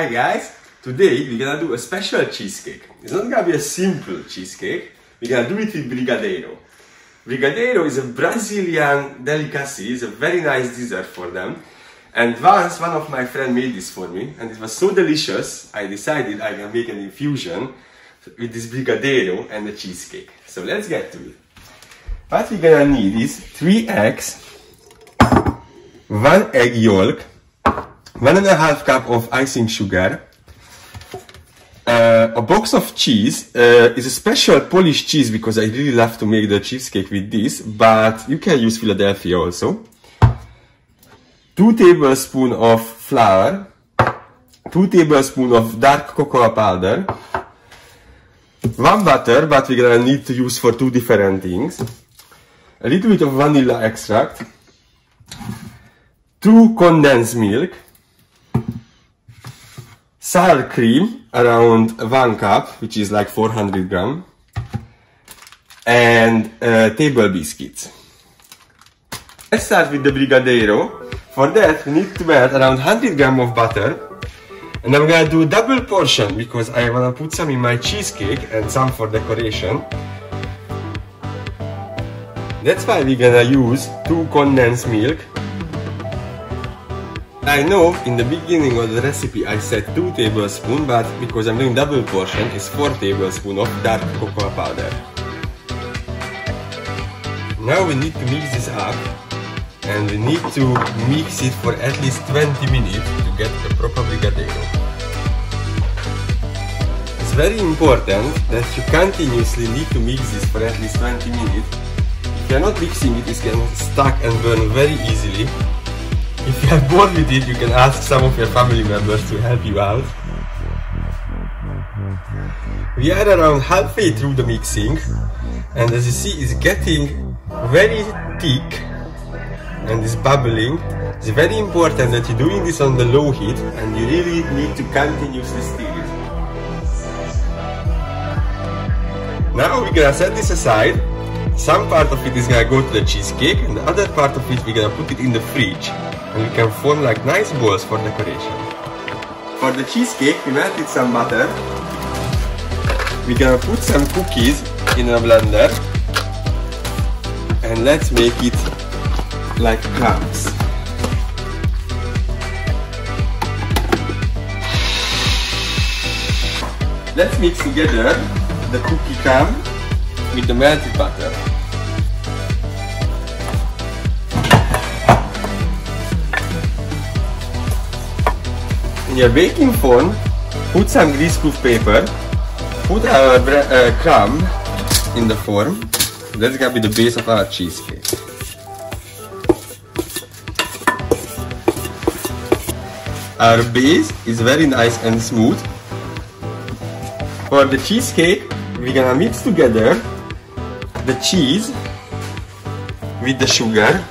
Hi guys! Today we're gonna do a special cheesecake. It's not gonna be a simple cheesecake, we're gonna do it with brigadeiro. Brigadeiro is a Brazilian delicacy, it's a very nice dessert for them. And once one of my friends made this for me, and it was so delicious, I decided I can make an infusion with this brigadeiro and the cheesecake. So let's get to it. What we're gonna need is three eggs, one egg yolk, one and a half cup of icing sugar, uh, a box of cheese uh, is a special Polish cheese because I really love to make the cheesecake with this, but you can use Philadelphia also. Two tablespoons of flour, two tablespoons of dark cocoa powder, one butter, but we're gonna need to use for two different things, a little bit of vanilla extract, two condensed milk, sour cream, around one cup, which is like 400 gram, and uh, table biscuits. Let's start with the brigadeiro. For that, we need to melt around 100 gram of butter, and I'm gonna do a double portion because I wanna put some in my cheesecake and some for decoration. That's why we're gonna use two condensed milk I know in the beginning of the recipe I said 2 tablespoons, but because I'm doing double portion, it's 4 tablespoons of dark cocoa powder. Now we need to mix this up and we need to mix it for at least 20 minutes to get the proper brigadeiro. It's very important that you continuously need to mix this for at least 20 minutes. If you're not mixing it, it can stuck and burn very easily if you are bored with it, you can ask some of your family members to help you out. We are around halfway through the mixing and as you see it's getting very thick and is bubbling. It's very important that you're doing this on the low heat and you really need to continuously stir it. Now we're gonna set this aside. Some part of it is gonna go to the cheesecake and the other part of it we're gonna put it in the fridge and we can form like nice balls for decoration. For the cheesecake, we melted some butter. We're gonna put some cookies in a blender and let's make it like crumbs. Let's mix together the cookie crumb with the melted butter. In your baking form, put some greaseproof paper, put our uh, crumb in the form. That's gonna be the base of our cheesecake. Our base is very nice and smooth. For the cheesecake, we're gonna mix together the cheese with the sugar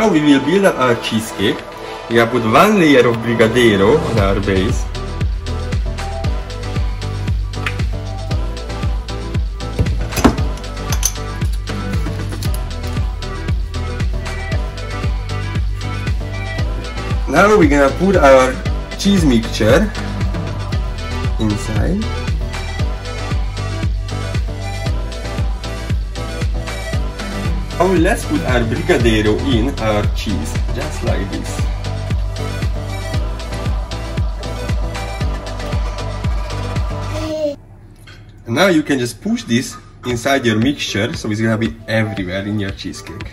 Now we will build our cheesecake. We have put one layer of brigadeiro on our base. Now we're gonna put our cheese mixture inside. Now let's put our brigadeiro in our cheese, just like this. And now you can just push this inside your mixture, so it's gonna be everywhere in your cheesecake.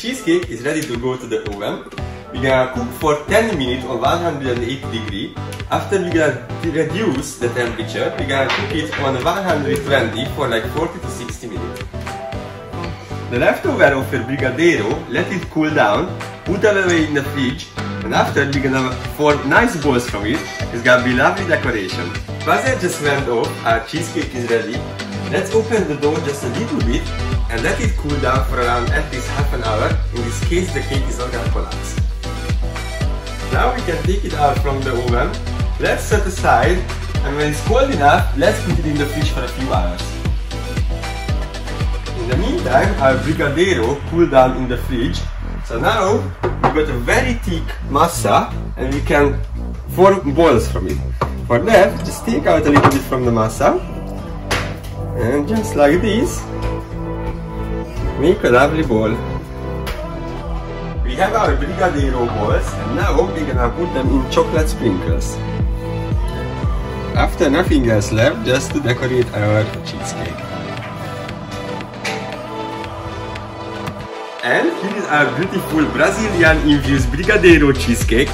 Cheesecake is ready to go to the oven. We're gonna cook for 10 minutes on 180 degree. After we're gonna reduce the temperature, we're gonna cook it on 120 for like 40 to 60 minutes. The leftover of your brigadeiro, let it cool down, put it away in the fridge, and after we're gonna form nice balls from it. It's gonna be lovely decoration. Buzzer just went off, our cheesecake is ready. Let's open the door just a little bit and let it cool down for around at least half an hour. In this case, the cake is not gonna collapse. Now we can take it out from the oven. Let's set aside and when it's cold enough, let's put it in the fridge for a few hours. In the meantime, our brigadeiro cooled down in the fridge. So now we've got a very thick massa and we can form balls from it. For that, just take out a little bit from the massa and just like this, make a lovely ball. We have our brigadeiro balls and now we're gonna put them in chocolate sprinkles. After nothing else left, just to decorate our cheesecake. And here is our beautiful Brazilian infused brigadeiro cheesecake.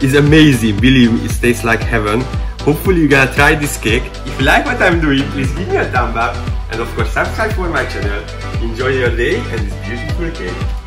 It's amazing, believe me, it tastes like heaven. Hopefully you're gonna try this cake. If you like what I'm doing, please give me a thumb up and of course subscribe for my channel. Enjoy your day and this beautiful cake.